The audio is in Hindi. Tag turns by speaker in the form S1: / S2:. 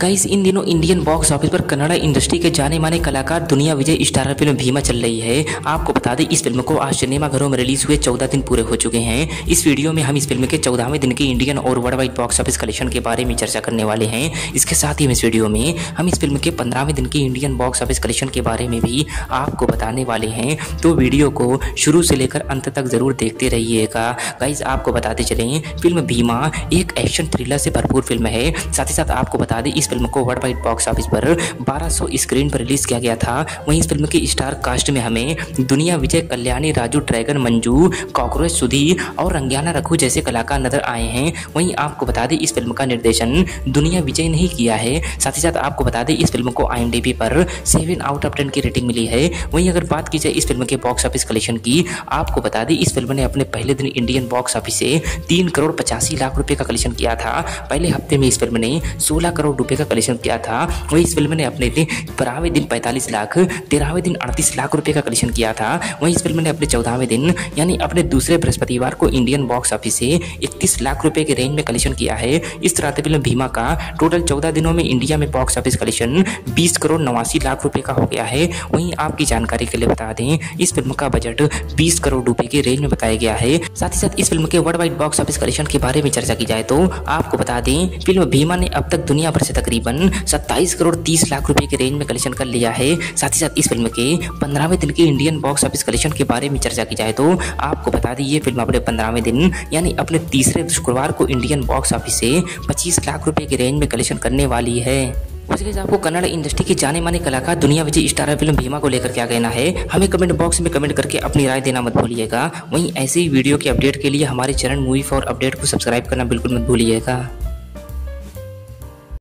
S1: गाइस इन दिनों इंडियन बॉक्स ऑफ़िस पर कन्नड़ा इंडस्ट्री के जाने माने कलाकार, दुनिया विजय स्टारर फ़िल्म भीमा चल रही है। आपको बता दें, इस फ़िल्म को आज सिनेमा घरों में रिलीज़ हुए चौदह दिन पूरे हो चुके हैं। इस वीडियो में हम इस फ़िल्म के चौदहवें दिन के इंडियन और world wide box office collection के बारे में चर्चा करने वाले हैं। इसके साथ ही इस वीडियो में हम इस फ़िल्म के पंद्रहवें दिन के इंडियन बॉक्स ऑफ़िस कलेक्शन के बारे में भी आपको बताने वाले हैं। तो वीडियो को शुरू से लेकर अंत तक ज़रूर देखते रहिएगा। गाइज़ आपको बताते चलें, फ़िल्म भीमा एक एक्शन थ्रिलर से भरपूर फ़िल्म है। साथ ही साथ आपको बता दें, इस फ़िल्म को वर्ल्ड वाइड बॉक्स ऑफ़िस पर 1200 स्क्रीन पर रिलीज़ किया गया था। वहीं इस फ़िल्म के स्टार कास्ट में हमें दुनिया विजय कल्याणी, राजू ड्रैगन मंजू, कॉकरोच, सुधी और रंगियाना रखू जैसे कलाकार नज़र आए हैं। वहीं आपको बता दें, इस फ़िल्म का निर्देशन दुनिया विजय ने ही किया है। साथ ही साथ आपको बता दें, इस फ़िल्म को आई पर सेवन आउट ऑफ़ टेन की रेटिंग मिली है। वहीं अगर बात की जाए इस फ़िल्म के बॉक्स ऑफ़िस कलेक्शन की, आपको बता दें, इस फ़िल्म ने अपने पहले दिन इंडियन बॉक्स ऑफ़िस से तीन करोड़ पचासी लाख रुपए का कलेक्शन किया था। पहले हफ़्ते में इस फ़िल्म ने 16 करोड़ रुपए का कलेक्शन किया था। वहीं इस फ़िल्म ने अपने दिन बारहवें दिन 45 लाख, तेरहवें दिन अड़तीस लाख रुपए का कलेक्शन किया था। वहीं इस फ़िल्म ने अपने चौदहवें दिन, यानी अपने दूसरे बृहस्पतिवार को इंडियन बॉक्स ऑफ़िस से इकतीस लाख रुपए के रेंज में कलेक्शन किया है। इस तरह से फ़िल्म भीमा का टोटल चौदह दिनों में इंडिया में बॉक्स ऑफ़िस कलेक्शन बीस करोड़ नवासी लाख रुपए का हो गया है। वहीं आपकी जानकारी के लिए बता दें, इस फ़िल्म का बजट बीस करोड़ रुपए के रेंज में बताया गया है। साथ ही साथ इस फ़िल्म के world wide box office collection के बारे में चर्चा की जाए तो आपको बता दें फ़िल्म भीमा ने अब तक दुनिया भर से तकरीबन 27 करोड़ 30 लाख रुपए के रेंज में कलेक्शन कर लिया है। साथ ही साथ इस फ़िल्म के पंद्रहवें दिन के इंडियन बॉक्स ऑफ़िस कलेक्शन के बारे में चर्चा की जाए तो आपको बता दें, ये फ़िल्म अपने पंद्रहवें दिन, यानी अपने तीसरे शुक्रवार को इंडियन बॉक्स ऑफ़िस से पच्चीस लाख रुपए के रेंज में कलेक्शन करने वाली है। वैसे आपको कन्नड़ इंडस्ट्री के जाने माने कलाकार दुनिया विजय स्टार फ़िल्म भीमा को लेकर क्या कहना है, हमें कमेंट बॉक्स में कमेंट करके अपनी राय देना मत भूलिएगा। वहीं ऐसे ही वीडियो के अपडेट के लिए हमारे चैनल मूवी फॉर अपडेट को सब्सक्राइब करना बिल्कुल मत भूलिएगा।